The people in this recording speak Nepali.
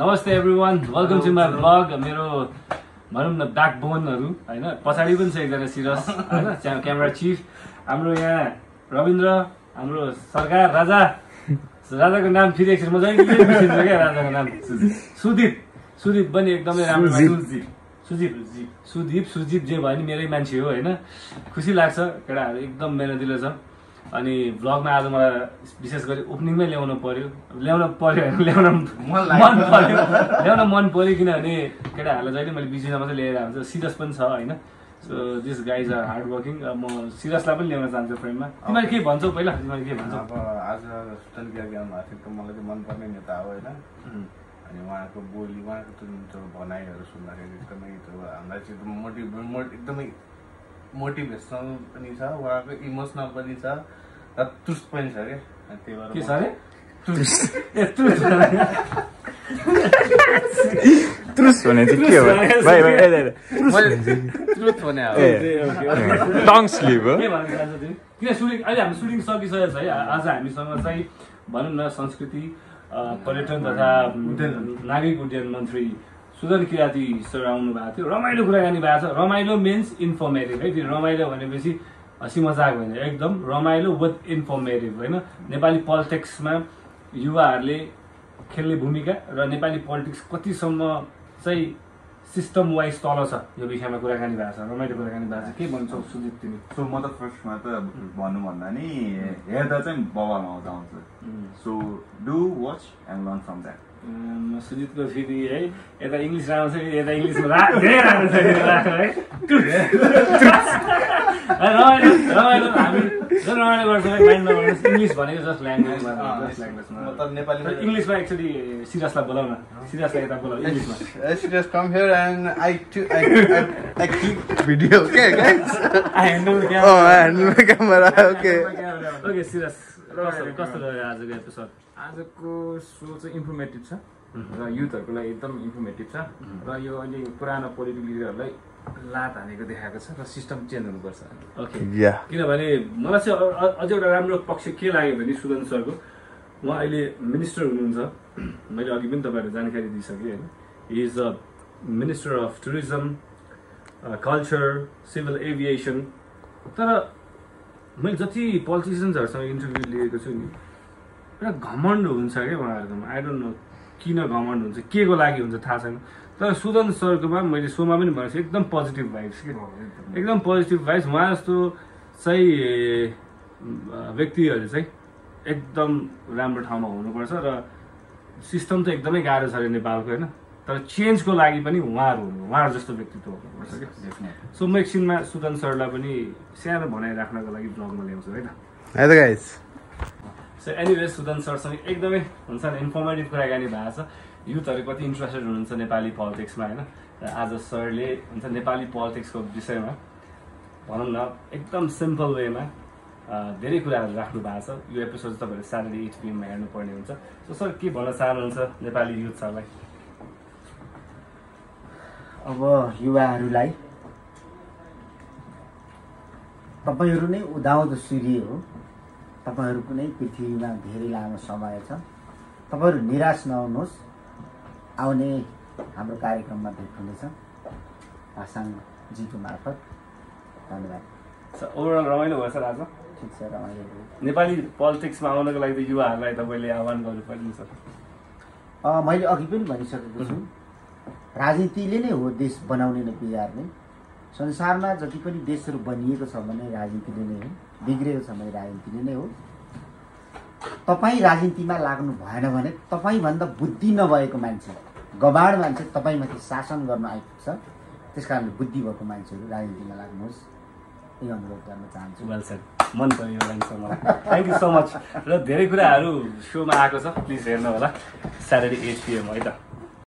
नमस्ते everyone welcome to my blog मेरो भनौँ न ब्याक बोनहरू होइन? पछाडि पनि छ एकजना सिरस होइन? क्यामेरा चिफ हाम्रो यहाँ रविन्द्र हाम्रो सरकार राजा। राजाको नाम फेरि एकछिन म जहिले बिर्सिन्छु क्या राजाको नाम? सुदीप। सुदीप पनि एकदमै राम्रो सुदीप। सुदीप। सुदीप सुदीप जे भयो नि मेरै मान्छे हो होइन? खुसी लाग्छ। केटाहरू एकदम मेहनतिलो छ। अनि भ्लगमा आज मलाई विशेष गरी ओपनिङमै ल्याउनु पर्यो। ल्याउन पर्यो होइन ल्याउन मन पर्यो। ल्याउन मन पर्यो किनभने केटाहरूलाई जहिले मैले बिचमा मात्रै लिएर हुन्छ सिरियस पनि छ होइन। So this guys are hard working म सिरियसलाई पनि ल्याउन चाहन्छु फ्रेन्डमा। तिमीले के भन्छौ पहिला? तिमीले के भन्छौ? अब आज सुटन ज्ञान भएको थियो मलाई चाहिँ मनपर्ने नेता हो होइन। अनि उहाँको बोली उहाँको त्यो भनाइहरू सुन्दाखेरि एकदमै त्यो हामीलाई चाहिँ एकदम मोटिभ मोट एकदमै मोटिभेसनल पनि छ उहाँको इमोसनल पनि छ र तुस्ट पनि छ क्या। त्यही भएर के छ। त्रुस भने। चाहिँ के हो? भाइ भाइ ट्रुथ भने टङ स्लिप हो? किन सुटिङ अहिले हाम्रो सुटिङ सकिसकेको छ है? आज हामीसँग चाहिँ भनौँ न संस्कृति पर्यटन तथा नागरिक उड्डयन मन्त्री सुदन किराती सर आउनु भएको थियो। रमाइलो कुराकानी भएको छ। रमाइलो मिन्स इन्फर्मेटिभ है फेरि रमाइलो भनेपछि हँसी मजाक होइन। एकदम रमाइलो विथ इन्फर्मेटिभ होइन। नेपाली पोलिटिक्समा युवाहरूले खेल्ने भूमिका र नेपाली पोलिटिक्स कतिसम्म चाहिँ सिस्टम वाइज तल छ यो विषयमा कुराकानी भएको छ रमाइलो कुराकानी भएको छ। के भन्छौ सुजित तिमी? सो म त फर्स्टमा त भन्नु भन्दा नि हेर्दा चाहिँ बवाल आउँछ आउँछ। So do watch and learn from that. सुजितको फेरि है यता इङ्ग्लिस राम्रो छ यता इङ्ग्लिसमा रमाइलो रमाइलो हामी जब रमाइलो गर्छौँ इङ्ग्लिस भनेको जस्ट ल्याङ्ग्वेज इङ्ग्लिसमा एक्चुली सिरियसलाई बोलाउन सिरियसलाई यता बोलाउ इङ्ग्लिसमा come here and I too, I, I, I click video, okay guys? Oh, and my camera, okay. Okay Sirius कस्तो कस्तो रह्यो आजको एपिसोड आजको सो चाहिँ इन्फर्मेटिभ छ र युथहरूको लागि एकदम इन्फर्मेटिभ छ र यो अहिले पुरानो पोलिटिकल लिडरहरूलाई लात हानेको देखाएको छ र सिस्टम चेन्ज हुनुपर्छ। ओके. किनभने मलाई चाहिँ अ- अ- अझै एउटा राम्रो पक्ष के लाग्यो भने सुदन सरको उहाँ अहिले मिनिस्टर हुनुहुन्छ। मैले अघि पनि तपाईँहरू जानकारी दिइसकेँ होइन। He is the minister of tourism culture civil aviation तर मैले जति पोलिटिसियन्सहरूसँग इन्टरभ्यू लिएको छु नि एउटा घमण्ड हुन्छ क्या उहाँहरूकोमा आई डोन्ट नो किन घमण्ड हुन्छ के को लागि हुन्छ थाहा छैन। तर सुदन सरकोमा मैले सोमा पनि भनेको छु एकदम पोजिटिभ भाइब्स के? एकदम। पोजिटिभ भाइब्स उहाँ जस्तो चाहिँ व्यक्तिहरू चाहिँ एकदम राम्रो ठाउँमा हुनुपर्छ र सिस्टम त एकदमै गाह्रो छ अरे नेपालको होइन? तर चेन्जको लागि पनि उहाँहरू हुनु उहाँहरू जस्तो व्यक्तित्व हुनुपर्छ क्या? सो म एकछिनमा सुदन सरलाई पनि सानो भनाइ राख्नको लागि ब्लगमा ल्याउँछु है त. सो एनिवे सुदन सरसँग एकदमै हुन्छ नि इन्फर्मेटिभ कुराकानी भएको छ। युथहरू कति इन्ट्रेस्टेड हुनुहुन्छ नेपाली पोलिटिक्समा होइन? र आज सरले हुन्छ नेपाली पोलिटिक्सको विषयमा भनौँ न एकदम सिम्पल वेमा धेरै कुराहरू राख्नु भएको छ। यो एपिसोड चाहिँ तपाईँहरू स्याटरडे एट पिएममा हेर्नुपर्ने हुन्छ। सो सर के भन्न चाहनुहुन्छ नेपाली युथहरूलाई अब युवाहरूलाई तपाईँहरू नै उदाउँदो सूर्य हो। तपाईँहरू कुनै पृथ्वीमा धेरै लामो समय छ। तपाईँहरू निराश नहुनुहोस्। आउने हाम्रो कार्यक्रममा भेट हुनेछ। भाषाङ जीको मार्फत। धन्यवाद। ओभरअल रमाइलो भयो सर आज। ठिक छ रमाइलो भयो। नेपाली पोलिटिक्समा आउनको लागि त युवाहरूलाई तपाईँले आह्वान गर्नु पर्ने नि सर। मैले अघि पनि भनिसकेको छु। राजनीतिले नै हो देश बनाउने नै बिगार्ने संसारमा जति पनि देशहरू बनिएको छ भने राजनीतिले नै हो बिग्रेको छ भने राजनीतिले नै हो। तपाईँ राजनीतिमा लाग्नु भएन भने तपाईँभन्दा बुद्धि नभएको मान्छे गबाड मान्छे तपाईँमाथि शासन गर्न आइपुग्छ त्यस कारणले बुद्धि भएको मान्छेहरू राजनीतिमा लाग्नुहोस्। यही अनुरोध गर्न चाहन्छु। वेल सेड मन पर्यो यो लाइन मलाई थ्याङ्क यू सो मच र धेरै कुराहरू सोमा आएको छ प्लिज हेर्नु होला स्याटरडे एट पिएम है त।